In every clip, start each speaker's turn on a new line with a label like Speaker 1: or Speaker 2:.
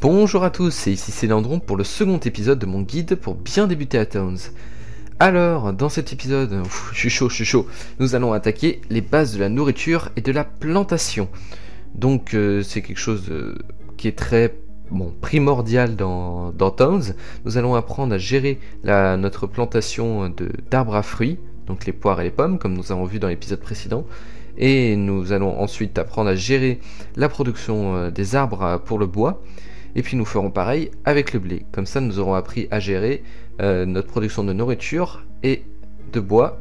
Speaker 1: Bonjour à tous, et ici c'est Landron pour le second épisode de mon guide pour bien débuter à Towns. Alors, dans cet épisode, je suis chaud, je suis chaud, nous allons attaquer les bases de la nourriture et de la plantation. Donc euh, c'est quelque chose euh, qui est très bon, primordial dans, Towns. Nous allons apprendre à gérer notre plantation d'arbres à fruits, donc les poires et les pommes, comme nous avons vu dans l'épisode précédent. Et nous allons ensuite apprendre à gérer la production euh, des arbres pour le bois. Et puis nous ferons pareil avec le blé. Comme ça, nous aurons appris à gérer euh, notre production de nourriture et de bois,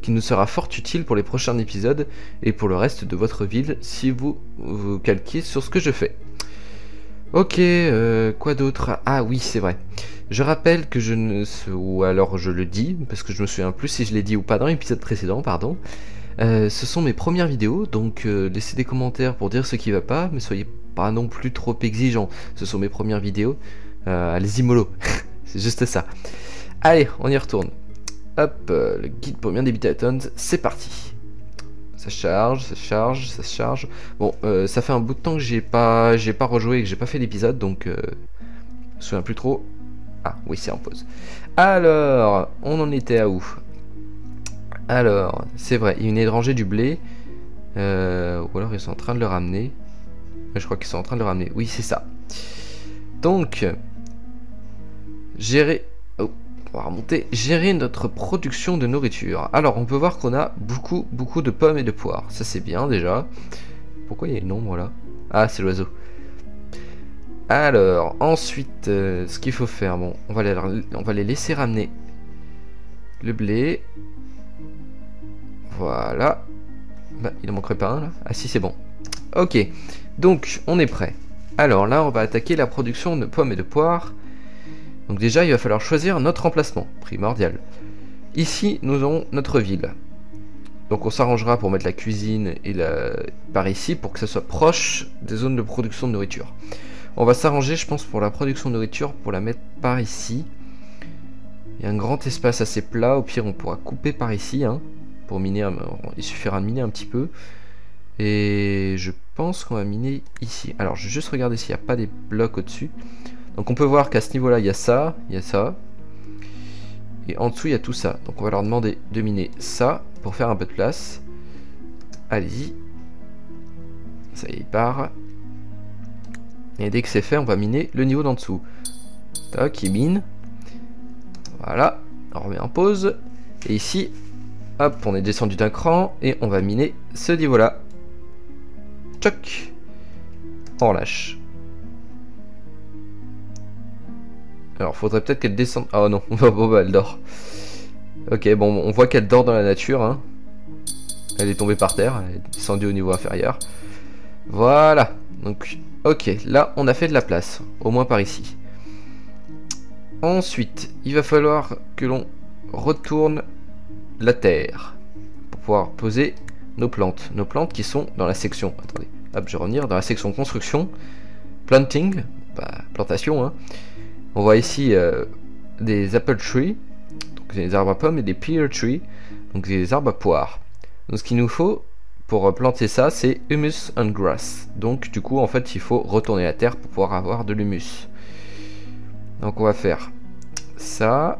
Speaker 1: qui nous sera fort utile pour les prochains épisodes et pour le reste de votre ville si vous vous calquez sur ce que je fais. Ok, euh, quoi d'autre? Ah oui, c'est vrai. Je rappelle que je ne... Ou alors je le dis, parce que je me souviens plus si je l'ai dit ou pas dans l'épisode précédent, pardon. Euh, ce sont mes premières vidéos, donc laissez des commentaires pour dire ce qui va pas, mais soyez pas non plus trop exigeants. Ce sont mes premières vidéos. Euh, allez-y mollo, c'est juste ça. Allez, on y retourne. Hop, euh, le guide pour bien débuter à c'est parti. Ça charge, ça charge, ça charge. Bon, euh, ça fait un bout de temps que j'ai pas, pas rejoué et que j'ai pas fait d'épisode, donc je me souviens plus trop. Ah oui, c'est en pause. Alors, on en était à où? Alors, c'est vrai, il venait de ranger du blé. Ou alors ils sont en train de le ramener. Je crois qu'ils sont en train de le ramener. Oui, c'est ça. Donc, gérer. Oh, on va remonter. Gérer notre production de nourriture. Alors, on peut voir qu'on a beaucoup, beaucoup de pommes et de poires. Ça, c'est bien déjà. Pourquoi il y a une ombre là? Ah, c'est l'oiseau. Alors, ensuite, euh, ce qu'il faut faire, bon, on va, les, va les laisser ramener le blé. Voilà. Bah, il en manquerait pas un là? Ah si, c'est bon. Ok, donc on est prêt. Alors là, on va attaquer la production de pommes et de poires. Donc déjà, il va falloir choisir notre emplacement, primordial. Ici, nous avons notre ville. Donc on s'arrangera pour mettre la cuisine et la... par ici pour que ça soit proche des zones de production de nourriture. On va s'arranger, je pense, pour la production de nourriture, pour la mettre par ici. Il y a un grand espace assez plat, au pire on pourra couper par ici, hein, pour miner, il suffira de miner un petit peu. Et je pense qu'on va miner ici. Alors je vais juste regarder s'il n'y a pas des blocs au-dessus. Donc on peut voir qu'à ce niveau-là, il y a ça, il y a ça. Et en dessous, il y a tout ça. Donc on va leur demander de miner ça pour faire un peu de place. Allez-y. Ça y est, il part. Et dès que c'est fait, on va miner le niveau d'en dessous. Tac, il mine. Voilà. On remet en pause. Et ici, hop, on est descendu d'un cran. Et on va miner ce niveau-là. Tchoc. On relâche. Alors, faudrait peut-être qu'elle descende. Oh non, bon, bah, elle dort. Ok, bon, on voit qu'elle dort dans la nature. Hein. Elle est tombée par terre, elle est descendue au niveau inférieur. Voilà. Donc, ok, là, on a fait de la place. Au moins par ici. Ensuite, il va falloir que l'on retourne la terre pour pouvoir poser nos plantes. Nos plantes qui sont dans la section. Attendez, hop, je vais revenir dans la section construction, planting, bah, plantation. Hein. On voit ici euh, des apple trees, donc des arbres à pommes, et des pear trees, donc des arbres à poires. Donc ce qu'il nous faut pour euh, planter ça, c'est humus and grass. Donc du coup, en fait, il faut retourner la terre pour pouvoir avoir de l'humus. Donc on va faire ça.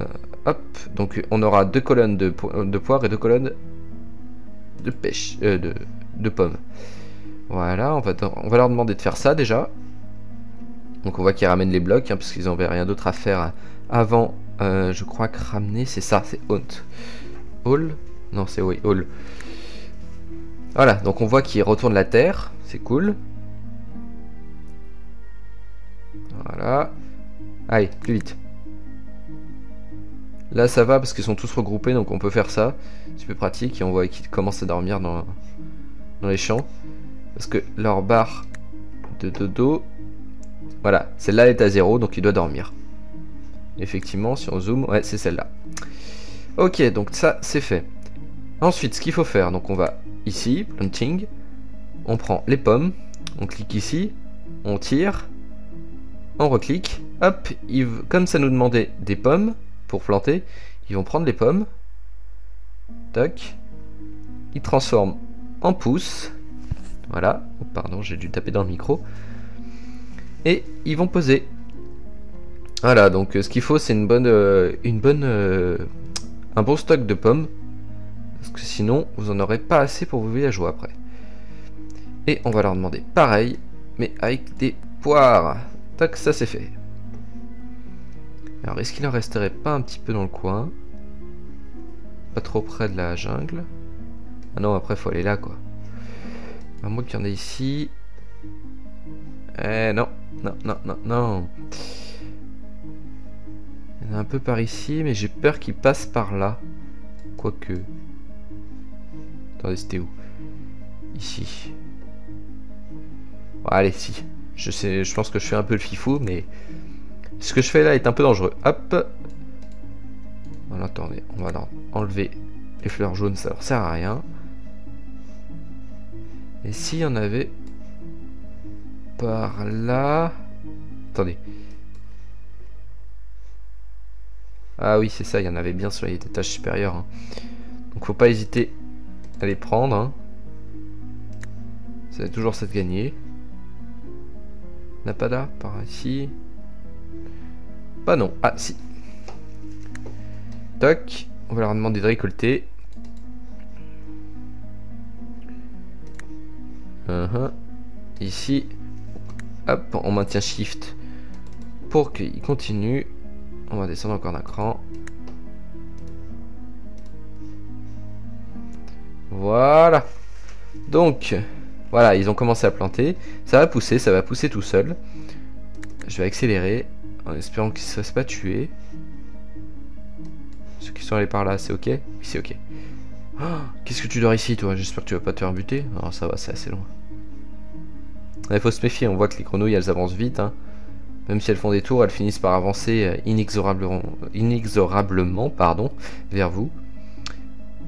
Speaker 1: Euh, hop, donc on aura deux colonnes de, po- de poires et deux colonnes de pêche, euh, de, pommes. Voilà, on va, on va leur demander de faire ça déjà. Donc on voit qu'ils ramènent les blocs, hein, parce qu'ils n'avaient rien d'autre à faire avant, euh, je crois que ramener, c'est ça, c'est Hunt. Hall? Non, c'est oui, Hall. Voilà, donc on voit qu'ils retournent la terre, c'est cool. Voilà. Allez, plus vite. Là ça va parce qu'ils sont tous regroupés, donc on peut faire ça. C'est plus pratique et on voit qu'ils commencent à dormir dans, les champs. Parce que leur barre de dodo, voilà, celle-là est à zéro, donc il doit dormir. Effectivement, si on zoome, ouais, c'est celle-là. Ok, donc ça, c'est fait. Ensuite, ce qu'il faut faire, donc on va ici, planting, on prend les pommes, on clique ici, on tire, on reclique, hop, comme ça nous demandait des pommes pour planter, ils vont prendre les pommes, tac, ils transforment en pousses, voilà, Oh, pardon, j'ai dû taper dans le micro, Et ils vont poser. Voilà, donc euh, ce qu'il faut, c'est une bonne, euh, une bonne, euh, un bon stock de pommes, parce que sinon, vous en aurez pas assez pour vos villageois après. Et on va leur demander pareil, mais avec des poires. Tac, ça c'est fait. Alors, est-ce qu'il en resterait pas un petit peu dans le coin? Pas trop près de la jungle? Ah non, après, faut aller là, quoi. À moins qu'il y en ait ici. Eh non, non, non, non, non. Il y en a un peu par ici, mais j'ai peur qu'il passe par là. Quoique. Attendez, c'était où? Ici. Bon, allez, si. Je sais, je pense que je fais un peu le fifou, mais ce que je fais là est un peu dangereux. Hop. Voilà, attendez, on va enlever les fleurs jaunes, ça leur sert à rien. Et s'il y en avait par là... Attendez. Ah oui, c'est ça, il y en avait bien sur les étages supérieurs. Hein. Donc faut pas hésiter à les prendre. Hein. C'est toujours ça de gagner. Napada, par ici. Pas non. Ah, si. Toc. On va leur demander de récolter. Uh-huh. Ici. Hop, on maintient Shift pour qu'il continue. On va descendre encore d'un cran. Voilà. Donc, voilà, ils ont commencé à planter. Ça va pousser, ça va pousser tout seul. Je vais accélérer en espérant qu'ils ne se fassent pas tuer. Ceux qui sont allés par là, c'est ok Oui, c'est ok. Oh, qu'est-ce que tu dors ici, toi? J'espère que tu vas pas te faire buter. Non, ça va, c'est assez loin. Il faut se méfier, on voit que les grenouilles, elles avancent vite. Hein. Même si elles font des tours, elles finissent par avancer euh, inexorablement, inexorablement pardon, vers vous.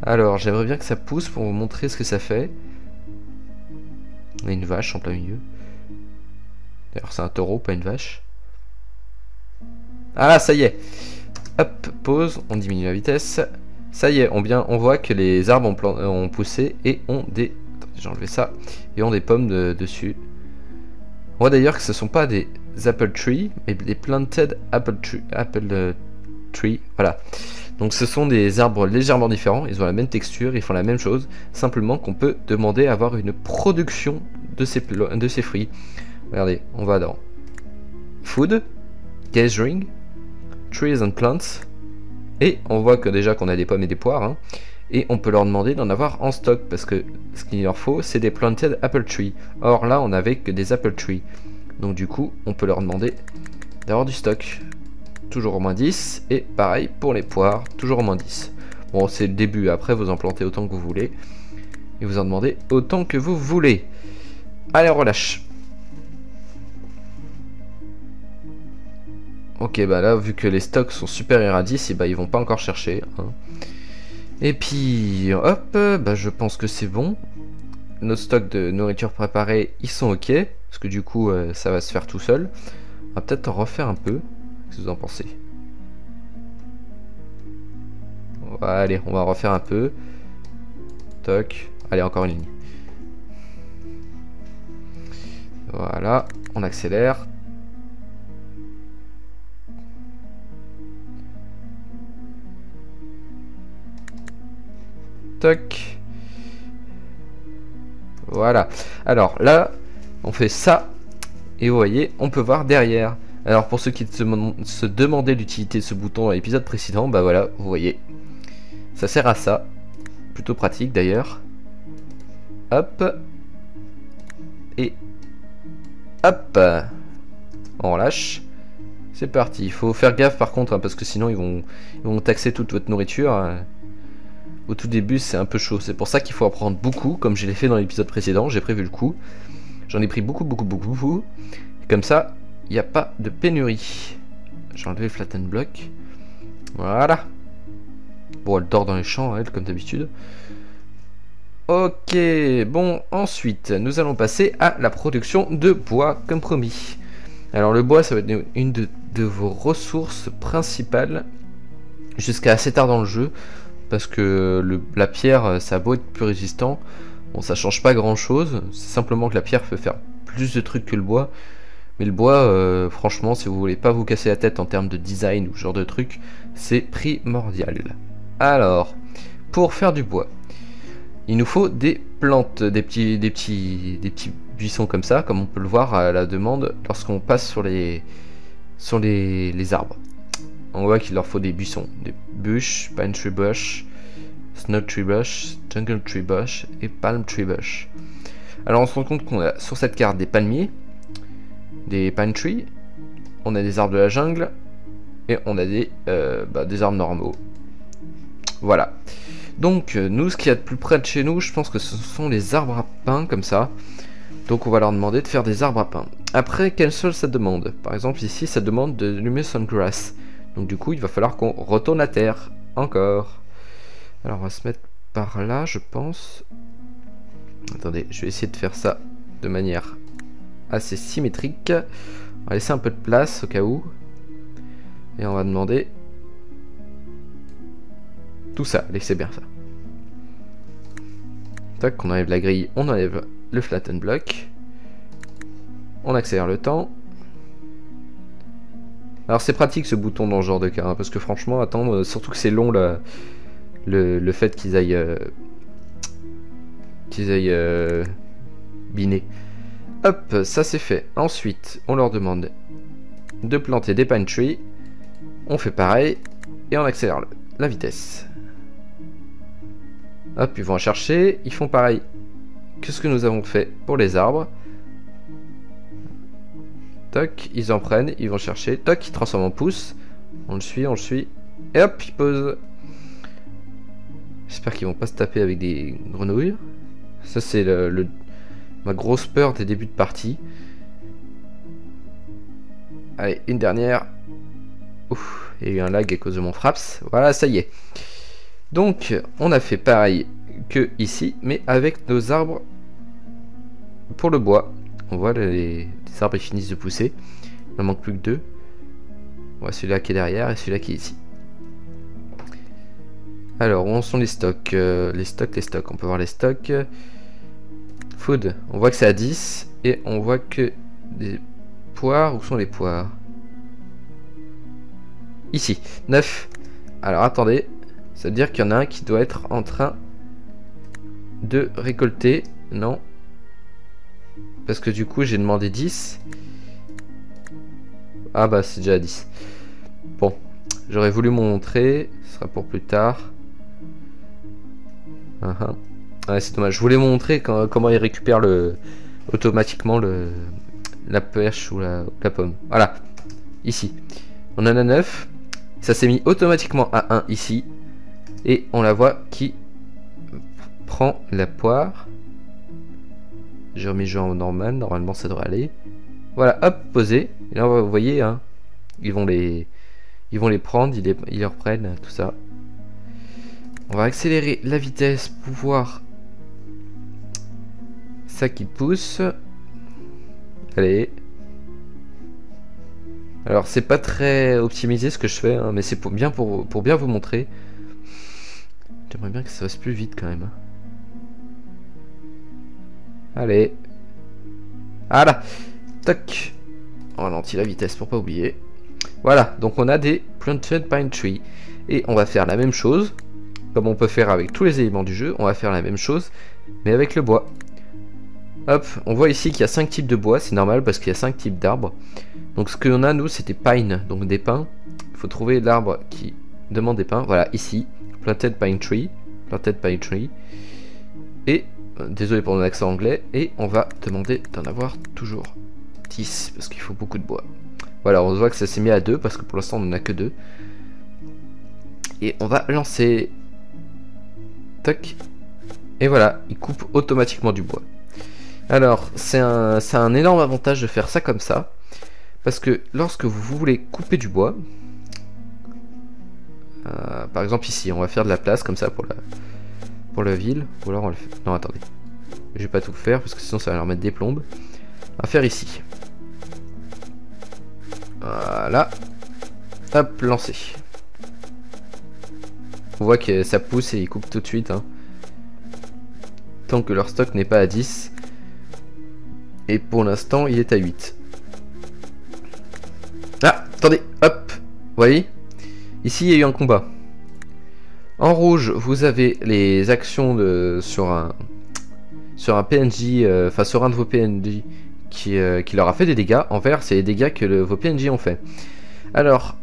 Speaker 1: Alors, j'aimerais bien que ça pousse pour vous montrer ce que ça fait. Y a une vache en plein milieu. D'ailleurs, c'est un taureau, pas une vache. Ah, ça y est. Hop, pause, on diminue la vitesse. Ça y est, on, bien, on voit que les arbres ont, poussé et ont des... J'ai ça. Et ont des pommes dessus. On voit d'ailleurs que ce ne sont pas des apple trees, mais des planted apple tree. Apple euh, tree, voilà. Donc ce sont des arbres légèrement différents, ils ont la même texture, ils font la même chose, simplement qu'on peut demander à avoir une production de ces, de ces fruits. Regardez, on va dans Food, Gathering, Trees and Plants, et on voit que déjà qu'on a des pommes et des poires, hein. et on peut leur demander d'en avoir en stock, parce que ce qu'il leur faut, c'est des planted apple trees. Or là, on n'avait que des apple trees. Donc du coup, on peut leur demander d'avoir du stock toujours au moins 10. Et pareil pour les poires, toujours au moins 10. Bon, c'est le début, après vous en plantez autant que vous voulez. Et vous en demandez autant que vous voulez. Allez, relâche. Ok, bah là, vu que les stocks sont à 10, et bah ils vont pas encore chercher. Hein. Et puis, hop, bah je pense que c'est bon. Nos stocks de nourriture préparée, ils sont ok. Parce que du coup, euh, ça va se faire tout seul. On va peut-être en refaire un peu. Qu'est-ce que vous en pensez? Allez, on va refaire un peu. Toc. Allez, encore une ligne. Voilà, on accélère. Voilà. Alors là, on fait ça. Et vous voyez, on peut voir derrière. Alors pour ceux qui se, demandaient l'utilité de ce bouton dans l'épisode précédent, bah voilà, vous voyez. Ça sert à ça. Plutôt pratique d'ailleurs. Hop. Et hop. On relâche. C'est parti. Il faut faire gaffe par contre, hein, parce que sinon ils vont, ils vont taxer toute votre nourriture. Hein. Au tout début, c'est un peu chaud. C'est pour ça qu'il faut en prendre beaucoup, comme je l'ai fait dans l'épisode précédent. J'ai prévu le coup. J'en ai pris beaucoup, beaucoup, beaucoup, beaucoup. comme ça, il n'y a pas de pénurie. J'ai enlevé flatten block. Voilà. Bon, elle dort dans les champs, elle, comme d'habitude. Ok, bon, ensuite, nous allons passer à la production de bois, comme promis. Alors, le bois, ça va être une de, vos ressources principales jusqu'à assez tard dans le jeu. Parce que la pierre, ça a beau être plus résistant, bon, ça change pas grand chose. C'est simplement que la pierre peut faire plus de trucs que le bois. Mais le bois, euh, franchement, si vous voulez pas vous casser la tête en termes de design ou ce genre de truc, c'est primordial. Alors, pour faire du bois, il nous faut des plantes, des petits, buissons comme ça, comme on peut le voir à la demande lorsqu'on passe sur les arbres. On voit qu'il leur faut des buissons, des bush, pine tree bush, snow tree bush, jungle tree bush et palm tree bush. Alors on se rend compte qu'on a sur cette carte des palmiers, des pine trees, on a des arbres de la jungle et on a des, euh, bah, des arbres normaux. Voilà. Donc nous, ce qu'il y a de plus près de chez nous, je pense que ce sont les arbres à pain comme ça. Donc on va leur demander de faire des arbres à pain. Après, quel sol ça demande? Par exemple ici, ça demande de lumer some grass. Donc du coup, il va falloir qu'on retourne à terre. Encore. Alors on va se mettre par là, je pense. Attendez, je vais essayer de faire ça de manière assez symétrique. On va laisser un peu de place au cas où. Et on va demander tout ça. Laissez bien ça. Tac, on enlève la grille, on enlève le flatten block. On accélère le temps. Alors c'est pratique ce bouton dans ce genre de cas, hein, parce que franchement, attendre, surtout que c'est long le, le, fait qu'ils aillent... Euh, qu'ils aillent... Euh, biner. Hop, ça c'est fait. Ensuite, on leur demande de planter des pine trees. On fait pareil et on accélère la vitesse. Hop, ils vont chercher. Ils font pareil que ce que nous avons fait pour les arbres? Toc, ils en prennent, ils vont chercher. Toc, ils transforment en pouce. On le suit, on le suit. Et hop, ils posent. J'espère qu'ils vont pas se taper avec des grenouilles. Ça, c'est le, ma grosse peur des débuts de partie. Allez, une dernière. Ouf, il y a eu un lag à cause de mon fraps. Voilà, ça y est. Donc, on a fait pareil que ici, mais avec nos arbres pour le bois. On voit les, arbres ils finissent de pousser. Il en manque plus que deux. Voit celui-là qui est derrière et celui-là qui est ici. Alors, où sont les stocks euh, Les stocks, les stocks? On peut voir les stocks. Food, on voit que c'est à 10. Et on voit que des poires. Où sont les poires? Ici, 9. Alors, attendez. Ça veut dire qu'il y en a un qui doit être en train de récolter. Non. Parce que du coup, j'ai demandé 10. Ah bah, c'est déjà 10. Bon. J'aurais voulu montrer. Ce sera pour plus tard. Uh -huh. c'est dommage. Je voulais montrer comment il récupère automatiquement le la perche ou la, la pomme. Voilà. Ici. On en a 9. Ça s'est mis automatiquement à 1 ici. Et on la voit qui prend la poire. J'ai remis jeu en normal, normalement ça devrait aller. Voilà, hop, posé. Et là, vous voyez, hein, ils vont les, ils prendre, ils les, reprennent, tout ça. On va accélérer la vitesse pour voir ça qui pousse. Allez. Alors c'est pas très optimisé ce que je fais, hein, mais c'est pour bien pour, pour bien vous montrer. J'aimerais bien que ça fasse plus vite quand même. Allez. Voilà. Toc. On ralentit la vitesse pour pas oublier. Voilà, donc on a des planted pine tree. Et on va faire la même chose, comme on peut faire avec tous les éléments du jeu, on va faire la même chose, mais avec le bois. Hop, on voit ici qu'il y a 5 types de bois, c'est normal parce qu'il y a 5 types d'arbres. Donc ce que a nous, c'était pine, donc des pins. Il faut trouver l'arbre qui demande des pins. Voilà, ici, planted pine tree, planted pine tree. Et, désolé pour mon accent anglais, et on va demander d'en avoir toujours 10, parce qu'il faut beaucoup de bois. Voilà, on voit que ça s'est mis à 2, parce que pour l'instant on n'en a que 2. Et on va lancer... Toc. Et voilà, il coupe automatiquement du bois. Alors, c'est un, un énorme avantage de faire ça comme ça. Parce que lorsque vous voulez couper du bois, euh, par exemple ici, on va faire de la place comme ça pour la, pour la ville. Ou alors on le fait... Non, attendez. Je vais pas tout faire parce que sinon ça va leur mettre des plombes. On va faire ici. Voilà. Hop, lancé. On voit que ça pousse et il coupe tout de suite. Hein. Tant que leur stock n'est pas à 10. Et pour l'instant, il est à 8. Attendez, hop. Vous voyez? Ici, il y a eu un combat. En rouge, vous avez les actions sur un sur un PNJ, euh, enfin sur un de vos PNJ qui, euh, qui, leur a fait des dégâts. En vert, c'est les dégâts que vos PNJ ont fait. Alors,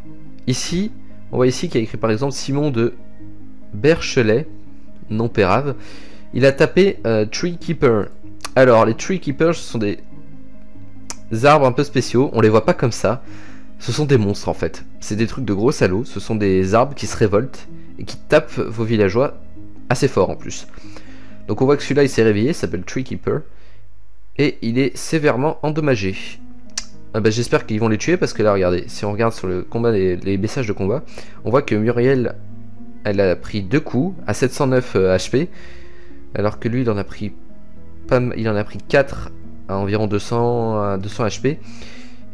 Speaker 1: ici, on voit ici qu'il y a écrit par exemple Simon de Berchelet, non pérave. Il a tapé euh, Tree Keeper. Alors, les Tree Keepers, ce sont des arbres un peu spéciaux. On les voit pas comme ça. Ce sont des monstres en fait. C'est des trucs de gros salauds. Ce sont des arbres qui se révoltent et qui tapent vos villageois assez fort en plus. Donc on voit que celui-là il s'est réveillé, s'appelle Tree Keeper. Et il est sévèrement endommagé. Ah bah, J'espère qu'ils vont les tuer parce que là regardez, si on regarde sur le combat, les, les messages de combat, on voit que Muriel elle a pris deux coups à 709 HP. Euh, alors que lui il en a pris pas, il en a pris 4 à environ 200, 200 HP.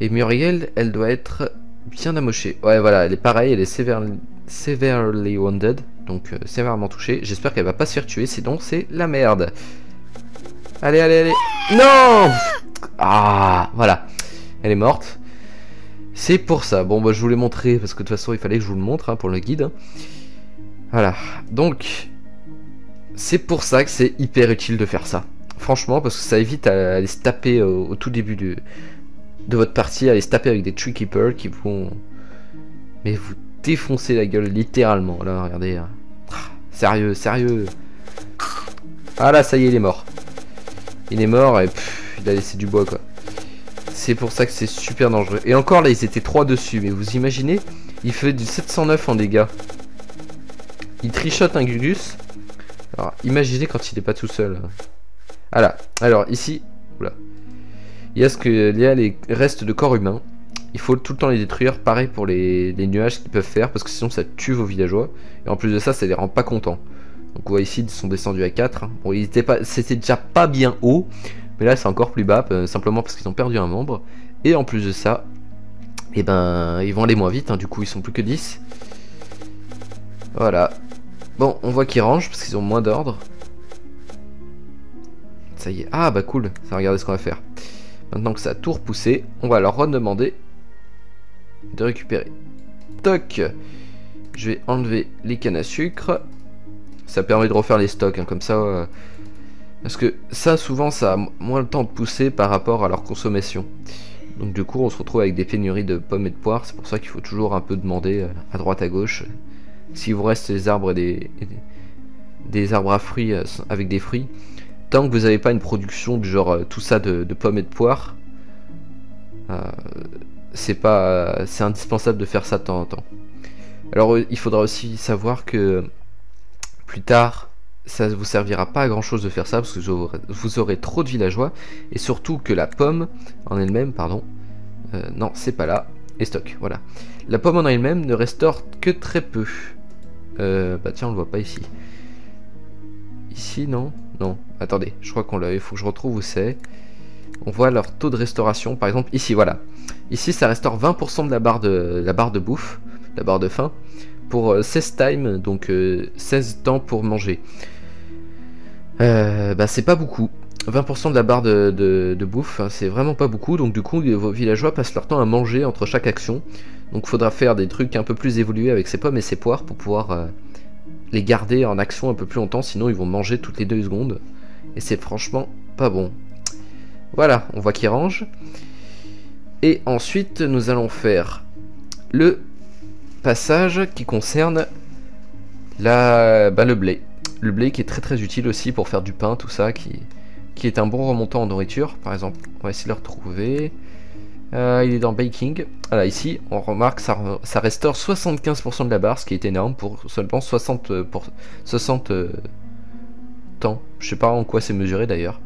Speaker 1: Et Muriel, elle doit être bien amochée. Ouais, voilà, elle est pareille, elle est severely, severely wounded, donc euh, sévèrement touchée. J'espère qu'elle va pas se faire tuer, sinon c'est la merde. Allez, allez, allez. Non Ah, voilà. Elle est morte. C'est pour ça. Bon, bah, je vous l'ai montré, parce que de toute façon, il fallait que je vous le montre hein, pour le guide. Voilà. Donc, c'est pour ça que c'est hyper utile de faire ça. Franchement, parce que ça évite à aller se taper au tout début de votre partie, aller se taper avec des tree keepers qui vont mais vous défoncer la gueule littéralement. Là, regardez. Hein. Ah, sérieux, sérieux. Ah là, ça y est, il est mort. Il est mort et il a laissé du bois quoi. C'est pour ça que c'est super dangereux. Et encore là, ils étaient trois dessus. Mais vous imaginez Il fait du 709 en dégâts. Il trichote un Gugus. Alors, imaginez quand il est pas tout seul. Voilà. Alors, ici. Il y a ce que il y a les restes de corps humains. Il faut tout le temps les détruire. Pareil pour les, nuages qu'ils peuvent faire parce que sinon ça tue vos villageois. Et en plus de ça, ça les rend pas contents. Donc vous voyez ici, ils sont descendus à 4. Bon, ils étaient pas, c'était déjà pas bien haut. Mais là, c'est encore plus bas, euh, simplement parce qu'ils ont perdu un membre. Et en plus de ça, et eh ben, ils vont aller moins vite. Hein, du coup, ils sont plus que 10. Voilà. Bon, on voit qu'ils rangent parce qu'ils ont moins d'ordre. Ça y est. Ah bah cool. Ça regardez ce qu'on va faire. Maintenant que ça a tout repoussé, on va leur redemander de récupérer. Toc Je vais enlever les cannes à sucre. Ça permet de refaire les stocks, hein, comme ça. Euh, parce que ça, souvent, ça a moins le temps de pousser par rapport à leur consommation. Donc du coup, on se retrouve avec des pénuries de pommes et de poires. C'est pour ça qu'il faut toujours un peu demander euh, à droite, à gauche. S'il vous reste des arbres et des, des arbres à fruits euh, avec des fruits, tant que vous n'avez pas une production du genre tout ça de, pommes et de poires, c'est pas, c'est indispensable de faire ça de temps en temps. Alors euh, il faudra aussi savoir que plus tard, ça vous servira pas à grand chose de faire ça parce que vous aurez, trop de villageois et surtout que la pomme en elle-même, pardon, non c'est pas là, et stock, voilà. La pomme en elle-même ne restaure que très peu. bah tiens on le voit pas ici. Ici non? Non, attendez, je crois qu'on l'a, il faut que je retrouve où c'est. On voit leur taux de restauration, par exemple ici, voilà. Ici, ça restaure 20% de la barre de, la barre de bouffe, la barre de faim, pour 16 euh, time, donc 16 euh, temps pour manger. Euh, bah c'est pas beaucoup. 20% de la barre de, bouffe, hein, c'est vraiment pas beaucoup, donc du coup vos villageois passent leur temps à manger entre chaque action. Donc faudra faire des trucs un peu plus évolués avec ces pommes et ces poires pour pouvoir les garder en action un peu plus longtemps, sinon ils vont manger toutes les deux secondes. Et c'est franchement pas bon. Voilà, on voit qu'ils rangent. Et ensuite, nous allons faire le passage qui concerne la, bah, le blé. Le blé qui est très très utile aussi pour faire du pain, tout ça, qui, qui est un bon remontant en nourriture. Par exemple, on va essayer de le retrouver. Euh, il est dans Baking. Voilà, ici, on remarque que ça, ça restaure 75% de la barre, ce qui est énorme pour seulement 60, euh, pour 60 euh, temps. Je sais pas en quoi c'est mesuré d'ailleurs.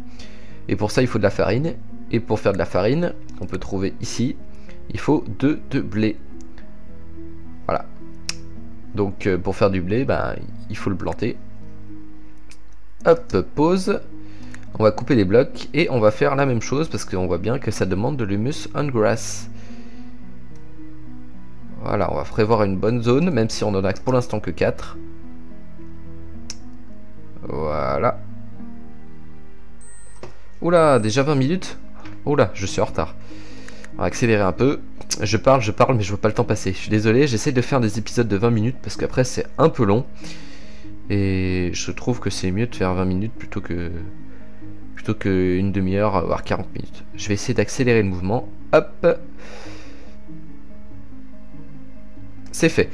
Speaker 1: Et pour ça, il faut de la farine. Et pour faire de la farine, on peut trouver ici, il faut 2 de blé. Voilà. Donc pour faire du blé, ben, il faut le planter. Hop, pause. On va couper les blocs et on va faire la même chose parce qu'on voit bien que ça demande de l'humus on grass. Voilà, on va prévoir une bonne zone, même si on en a pour l'instant que 4. Voilà. Oula, déjà 20 minutes Oula, je suis en retard. On va accélérer un peu. je parle, je parle, mais je vois pas le temps passer. Je suis désolé, j'essaie de faire des épisodes de 20 minutes parce qu'après c'est un peu long. Et je trouve que c'est mieux de faire 20 minutes plutôt que plutôt qu'une demi-heure, voire 40 minutes. Je vais essayer d'accélérer le mouvement. Hop C'est fait.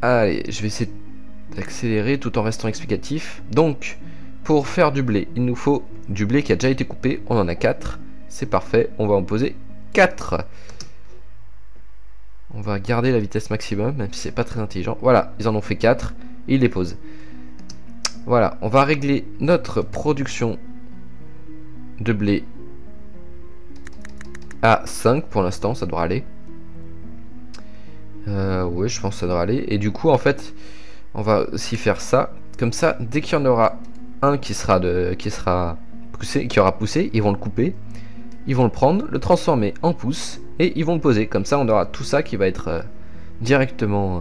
Speaker 1: Allez, je vais essayer d'accélérer tout en restant explicatif. Donc, pour faire du blé, il nous faut du blé qui a déjà été coupé. On en a 4. C'est parfait. On va en poser 4. On va garder la vitesse maximum, même si c'est pas très intelligent. Voilà, ils en ont fait 4. Et ils les posent. Voilà, on va régler notre production de blé à 5 pour l'instant, ça devrait aller. Euh, oui, je pense que ça devrait aller. Et du coup, en fait, on va aussi faire ça. Comme ça, dès qu'il y en aura un qui sera, de, qui sera poussé, qui aura poussé, ils vont le couper. Ils vont le prendre, le transformer en pouce et ils vont le poser. Comme ça, on aura tout ça qui va être euh, directement, euh,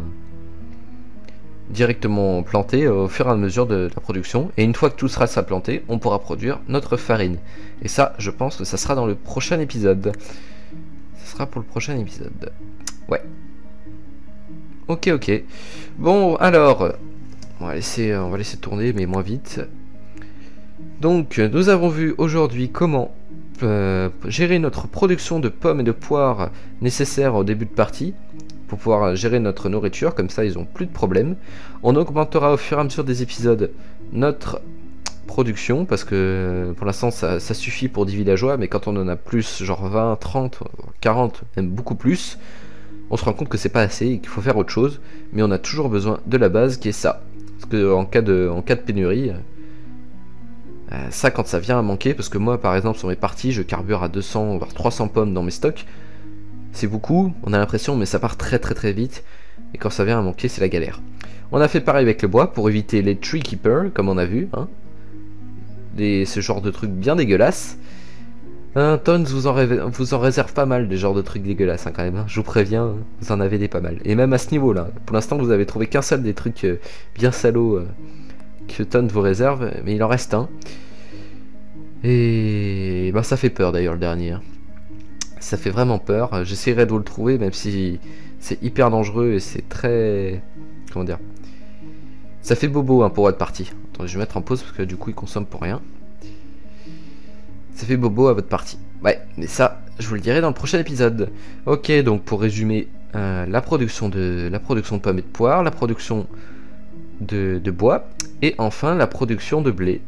Speaker 1: directement planté au fur et à mesure de, la production. Et une fois que tout sera ça planté, on pourra produire notre farine. Et ça, je pense que ça sera dans le prochain épisode. Ça sera pour le prochain épisode. Ouais. Ok, ok. Bon, alors, on va laisser, on va laisser tourner, mais moins vite. Donc, nous avons vu aujourd'hui comment euh, gérer notre production de pommes et de poires nécessaires au début de partie pour pouvoir gérer notre nourriture, comme ça ils ont plus de problèmes. On augmentera au fur et à mesure des épisodes notre production, parce que pour l'instant ça, suffit pour 10 villageois, mais quand on en a plus, genre 20, 30, 40, même beaucoup plus, on se rend compte que c'est pas assez et qu'il faut faire autre chose, mais on a toujours besoin de la base qui est ça. Parce que cas de, en cas de pénurie, euh, ça, quand ça vient à manquer, parce que moi, par exemple, sur mes parties, je carbure à 200 voire 300 pommes dans mes stocks. C'est beaucoup, on a l'impression, mais ça part très très très vite. Et quand ça vient à manquer, c'est la galère. On a fait pareil avec le bois pour éviter les tree keepers, comme on a vu. Hein. ce genre de trucs bien dégueulasses. Un vous en, vous en réserve pas mal des genres de trucs dégueulasses hein, quand même. Hein. Je vous préviens, vous en avez des pas mal. Et même à ce niveau-là, pour l'instant vous avez trouvé qu'un seul des trucs euh, bien salauds. Euh, que Ton vous réserve, mais il en reste un. Et bah ça fait peur d'ailleurs le dernier. Hein. Ça fait vraiment peur. J'essaierai de vous le trouver, même si c'est hyper dangereux et c'est très... Comment dire Ça fait bobo hein, pour votre partie. Attendez, je vais mettre en pause parce que du coup il consomme pour rien. Ça fait bobo à votre partie. Ouais, mais ça, je vous le dirai dans le prochain épisode. Ok, donc pour résumer, euh, la production de la production de pommes et de poires, la production de, bois et enfin la production de blé.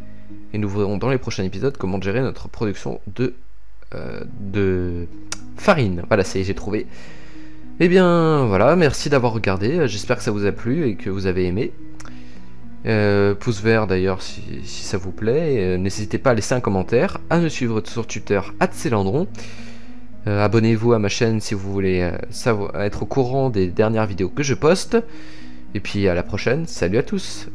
Speaker 1: Et nous verrons dans les prochains épisodes comment gérer notre production de, euh, de farine. Voilà, c'est j'ai trouvé. eh bien voilà, merci d'avoir regardé. J'espère que ça vous a plu et que vous avez aimé. Euh, pouce vert d'ailleurs si, ça vous plaît. Euh, n'hésitez pas à laisser un commentaire, à me suivre sur Twitter, Célandron. Abonnez-vous à ma chaîne si vous voulez être au courant des dernières vidéos que je poste. Et puis à la prochaine, salut à tous